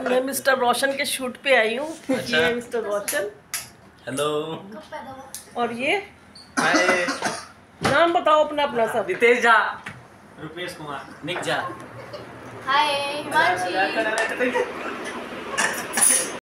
मैं मिस्टर रोशन के शूट पे आई हूँ। अच्छा। ये मिस्टर रोशन। हेलो। और ये? नाम बताओ अपना अपना सब। रितेश झा। रुपेश कुमार। निक झा। हाय हिमांशी।